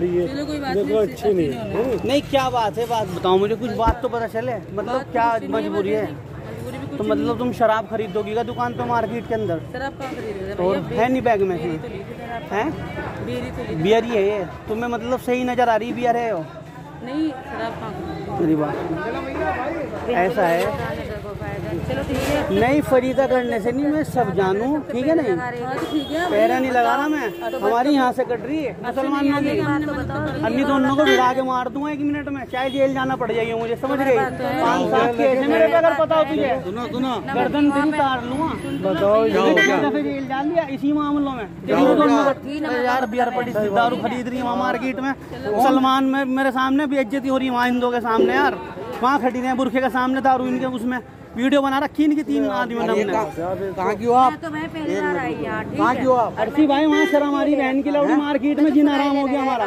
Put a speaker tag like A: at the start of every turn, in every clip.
A: चलो कोई बात
B: देखो
A: नहीं
B: अच्छी नहीं है।
C: नहीं क्या बात है बात बताओ मुझे कुछ बात तो पता चले। मतलब क्या मजबूरी है? तो मतलब तुम शराब खरीदोगी का दुकान पे मार्केट के अंदर?
A: शराब कहाँ भैया?
C: है नहीं बैग में
A: तो
C: है?
A: तो।
C: बियर ही है ये। तुम्हें मतलब सही नज़र आ रही बियर है
A: नहीं शराब कहाँ
C: ऐसा है?
A: है
C: नहीं फरीदा करने से नहीं मैं सब जानू ठीक है नहीं?
A: हाँ तो ठीक है
C: पैरा नहीं लगा रहा मैं। हमारी यहाँ से कट रही है मुसलमान की अन्य दोनों को भिड़ा के मार दूँगा एक मिनट में? चाहे जेल जाना पड़ जाएगी मुझे समझ गई पाँच है मेरे अगर पता हो। तुझे सुनो। सुनो गर्दन तेरी तार लूँगा
B: बताओ
C: जेल डाल दिया इसी मामलों में। यार बियर पड़ी दारू खरीद रही है मार्केट में। मुसलमान में मेरे सामने भी बेइज्जती हो रही है वहाँ हिंदुओं के सामने यार। वहाँ खड़ी रहे बुरखे के सामने दारू इनके उसमें। वीडियो बना रखी इनकी तीन आदमियों ने हमने
B: कहाँ की हो आप?
A: तो मैं पहली बार आई यहाँ ठीक
B: कहाँ की हो आप?
C: अर्सी भाई वहाँ सर हमारी बहन की लौड़ी मार्केट में जीना आराम हो गया हमारा।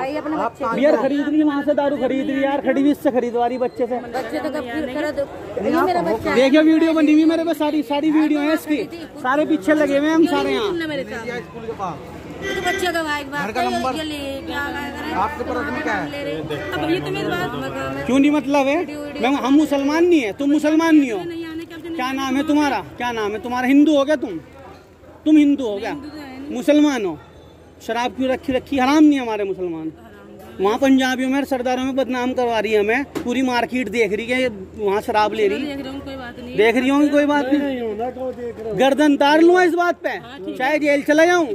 C: बियर खरीद रही वहाँ से दारू खरीद रही यार खड़ी भी इससे खरीदवा रही बच्चे से।
A: बच्चे तो कब फिर करा दो। ये मेरा बच्चा
C: देखियो वीडियो बनी हुई मेरे पे सारी सारी वीडियो है इसकी। सारे पीछे लगे हुए हम सारे यहाँ।
B: के पास।
A: तो बच्चे का भाई
B: घर का नंबर?
A: ले क्या करें
B: आपके पास में क्या है।
A: अब ये तो
C: क्यों नहीं मतलब है? मैं हम मुसलमान नहीं है तुम मुसलमान नहीं हो।
A: के
C: क्या नाम है तुम्हारा? क्या नाम है? तुम्हारा हिंदू हो गया तुम? तुम हिंदू हो गया? मुसलमान हो? शराब क्यों रखी रखी? हराम नहीं हमारे मुसलमान। वहाँ पंजाबियों में सरदारों में बदनाम करवा रही है हमें। पूरी मार्केट देख रही है वहाँ शराब ले रही।
A: देख रहा हूँ कोई बात नहीं।
C: देख रही होंगी कोई बात नहीं।
B: नहीं होना को देख रहे
C: गर्दन तार लूँ इस बात पे? चाहे जेल चला जाऊँ।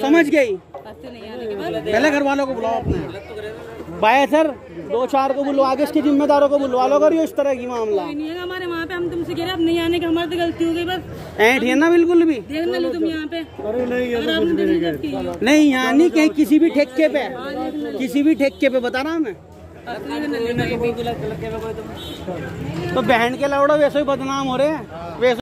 C: समझ गई?
A: बाद।
C: पहले घर वालों को बुलाओ अपने। बाय सर दो चार को बुलवा के इसके जिम्मेदारों को बुलवा लो करियो इस तरह की मामला।
A: नहीं है हमारे वहाँ पे हम तुमसे कह रहे अब नहीं आने की हमारी तो गलती हो गई बस।
C: ऐठ है ना बिल्कुल भी।
A: देख ना लो तुम यहाँ पे।
B: अरे नहीं तो नहीं
A: हो।
C: यहाँ नहीं कहीं किसी भी ठेके पे। किसी भी ठेके पे बता रहा मैं
A: असली में नहीं लेना कभी।
C: तो बहन के लौड़ा वैसे ही बदनाम हो रहे हैं।